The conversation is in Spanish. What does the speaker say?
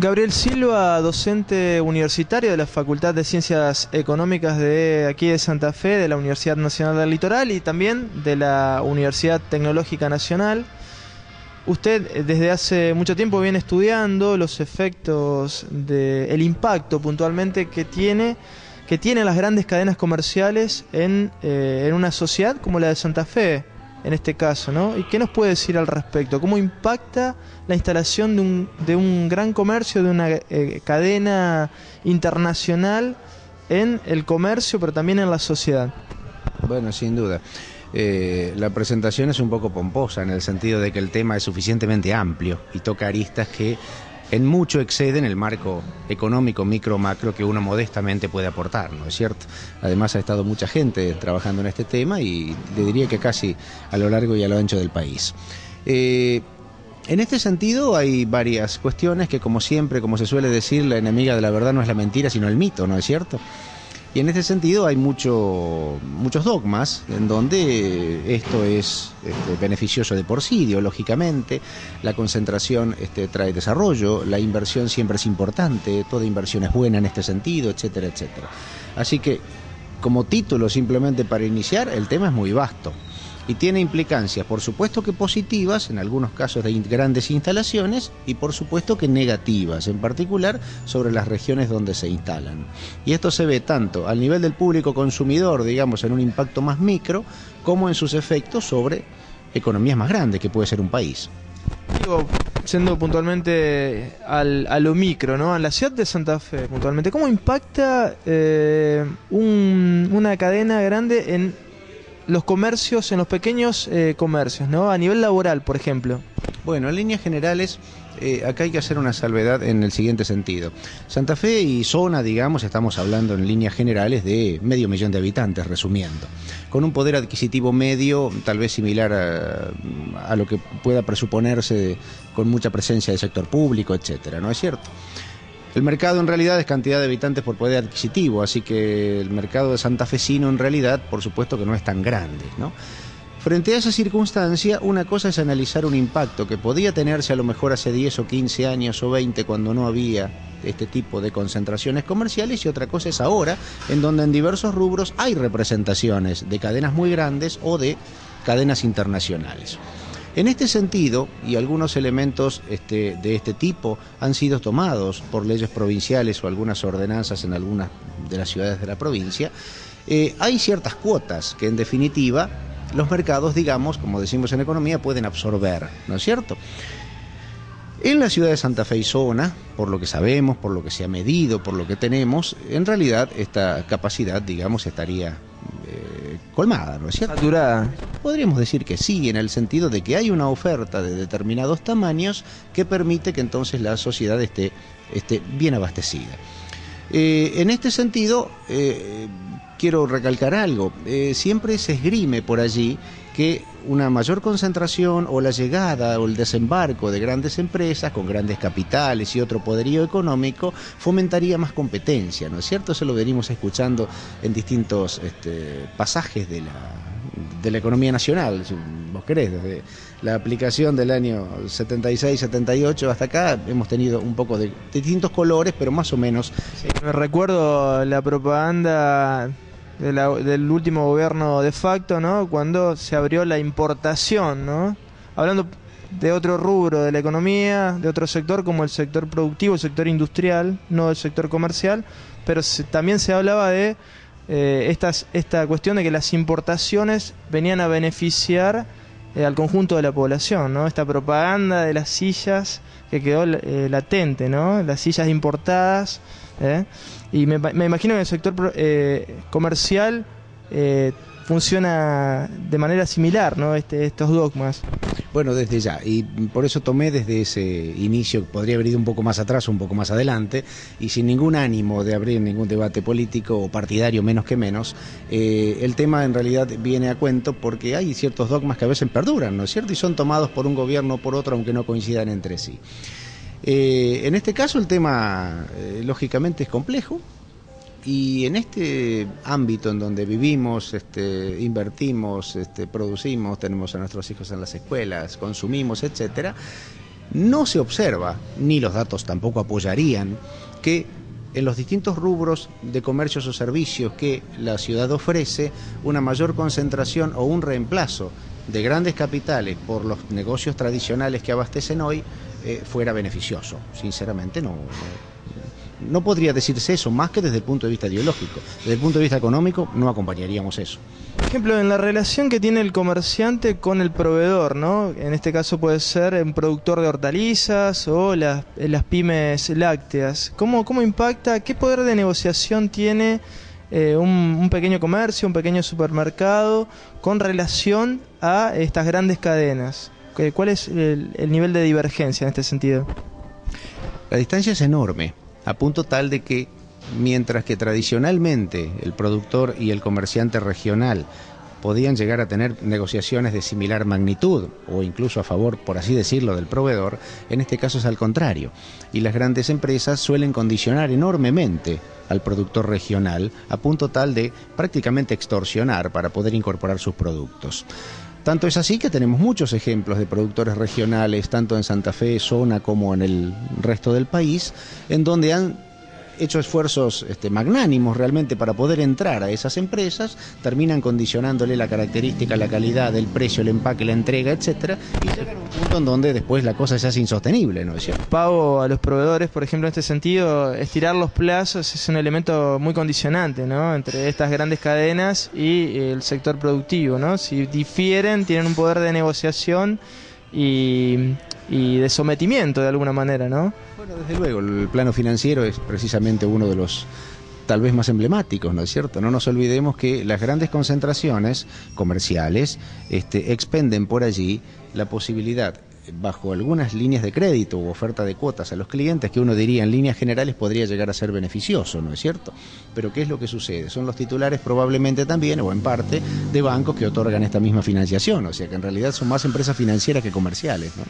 Gabriel Silva, docente universitario de la Facultad de Ciencias Económicas de aquí de Santa Fe, de la Universidad Nacional del Litoral y también de la Universidad Tecnológica Nacional. Usted eh, desde hace mucho tiempo viene estudiando los efectos del el impacto puntualmente que tiene que tienen las grandes cadenas comerciales en, eh, en una sociedad como la de Santa Fe en este caso, ¿no? ¿Y qué nos puede decir al respecto? ¿Cómo impacta la instalación de un, de un gran comercio, de una eh, cadena internacional en el comercio, pero también en la sociedad? Bueno, sin duda. Eh, la presentación es un poco pomposa en el sentido de que el tema es suficientemente amplio y toca aristas que en mucho exceden el marco económico micro-macro que uno modestamente puede aportar, ¿no es cierto? Además ha estado mucha gente trabajando en este tema y le diría que casi a lo largo y a lo ancho del país. Eh, en este sentido hay varias cuestiones que como siempre, como se suele decir, la enemiga de la verdad no es la mentira, sino el mito, ¿no es cierto? Y en este sentido hay mucho, muchos dogmas en donde esto es este, beneficioso de por sí, ideológicamente, la concentración este, trae desarrollo, la inversión siempre es importante, toda inversión es buena en este sentido, etcétera, etcétera. Así que, como título simplemente para iniciar, el tema es muy vasto y tiene implicancias, por supuesto que positivas, en algunos casos de grandes instalaciones, y por supuesto que negativas, en particular sobre las regiones donde se instalan. Y esto se ve tanto al nivel del público consumidor, digamos, en un impacto más micro, como en sus efectos sobre economías más grandes, que puede ser un país. Digo, siendo puntualmente al, a lo micro, ¿no? En la ciudad de Santa Fe, puntualmente, ¿cómo impacta eh, una cadena grande en los comercios, en los pequeños eh, comercios, ¿no? A nivel laboral, por ejemplo. Bueno, en líneas generales, eh, acá hay que hacer una salvedad en el siguiente sentido. Santa Fe y zona, digamos, estamos hablando en líneas generales de medio millón de habitantes, resumiendo, con un poder adquisitivo medio tal vez similar a, a lo que pueda presuponerse con mucha presencia del sector público, etcétera, ¿no es cierto? El mercado en realidad es cantidad de habitantes por poder adquisitivo, así que el mercado de Santa Fecino en realidad, por supuesto que no es tan grande. Frente a esa circunstancia, una cosa es analizar un impacto que podía tenerse a lo mejor hace 10 o 15 años o 20 cuando no había este tipo de concentraciones comerciales y otra cosa es ahora, en donde en diversos rubros hay representaciones de cadenas muy grandes o de cadenas internacionales. En este sentido, y algunos elementos este, de este tipo han sido tomados por leyes provinciales o algunas ordenanzas en algunas de las ciudades de la provincia, eh, hay ciertas cuotas que en definitiva los mercados, digamos, como decimos en economía, pueden absorber, ¿no es cierto? En la ciudad de Santa Fe y zona, por lo que sabemos, por lo que se ha medido, por lo que tenemos, en realidad esta capacidad, digamos, estaría eh, colmada, ¿no es cierto? Saturada. Podríamos decir que sí, en el sentido de que hay una oferta de determinados tamaños que permite que entonces la sociedad esté, esté bien abastecida. Eh, en este sentido, eh, quiero recalcar algo, siempre se esgrime por allí que una mayor concentración o la llegada o el desembarco de grandes empresas con grandes capitales y otro poderío económico fomentaría más competencia, ¿no es cierto? Eso lo venimos escuchando en distintos este, pasajes de la, de la economía nacional, vos querés, desde la aplicación del año 76-78 hasta acá hemos tenido un poco de, distintos colores, pero más o menos... me recuerdo la propaganda del último gobierno de facto, ¿no? Cuando se abrió la importación, ¿no? Hablando de otro rubro de la economía, de otro sector como el sector productivo, el sector industrial, no el sector comercial, pero también se hablaba de eh, estas, esta cuestión de que las importaciones venían a beneficiar eh, al conjunto de la población, ¿no? Esta propaganda de las sillas que quedó eh, latente, ¿no? Las sillas importadas, ¿eh? Y me, imagino que el sector eh, comercial funciona de manera similar, ¿no? Este, estos dogmas. Bueno, desde ya, y por eso tomé desde ese inicio, podría haber ido un poco más atrás un poco más adelante, y sin ningún ánimo de abrir ningún debate político o partidario, menos que menos, eh, el tema en realidad viene a cuento porque hay ciertos dogmas que a veces perduran, ¿no es cierto? Y son tomados por un gobierno o por otro, aunque no coincidan entre sí. Eh, en este caso el tema eh, lógicamente es complejo y en este ámbito en donde vivimos, este, invertimos, este, producimos, tenemos a nuestros hijos en las escuelas, consumimos, etcétera, no se observa, ni los datos tampoco apoyarían, que en los distintos rubros de comercios o servicios que la ciudad ofrece, una mayor concentración o un reemplazo de grandes capitales por los negocios tradicionales que abastecen hoy eh, fuera beneficioso. Sinceramente no, no, podría decirse eso, más que desde el punto de vista ideológico. Desde el punto de vista económico no acompañaría eso. Por ejemplo, en la relación que tiene el comerciante con el proveedor, ¿no? En este caso puede ser un productor de hortalizas o las, las pymes lácteas. ¿Cómo, ¿Cómo impacta? ¿Qué poder de negociación tiene eh, un, pequeño comercio, un pequeño supermercado con relación a estas grandes cadenas? ¿Cuál es el, nivel de divergencia en este sentido? La distancia es enorme, a punto tal de que mientras que tradicionalmente el productor y el comerciante regional podían llegar a tener negociaciones de similar magnitud o incluso a favor, por así decirlo, del proveedor, en este caso es al contrario. Y las grandes empresas suelen condicionar enormemente al productor regional a punto tal de prácticamente extorsionar para poder incorporar sus productos. Tanto es así que tenemos muchos ejemplos de productores regionales, tanto en Santa Fe, zona, como en el resto del país, en donde han hecho esfuerzos este, magnánimos realmente para poder entrar a esas empresas, terminan condicionándole la característica, la calidad, el precio, el empaque, la entrega, etcétera, y llegan a un punto en donde después la cosa se hace insostenible, ¿no es? Pago a los proveedores, por ejemplo, en este sentido, estirar los plazos es un elemento muy condicionante, ¿no? Entre estas grandes cadenas y el sector productivo, ¿no? Si difieren, tienen un poder de negociación y y de sometimiento de alguna manera, ¿no? Bueno, desde luego, el plano financiero es precisamente uno de los tal vez más emblemáticos, ¿no es cierto? No nos olvidemos que las grandes concentraciones comerciales este, expenden por allí la posibilidad bajo algunas líneas de crédito u oferta de cuotas a los clientes que uno diría en líneas generales podría llegar a ser beneficioso, ¿no es cierto? Pero ¿qué es lo que sucede? Son los titulares probablemente también o en parte de bancos que otorgan esta misma financiación, o sea que en realidad son más empresas financieras que comerciales, ¿no?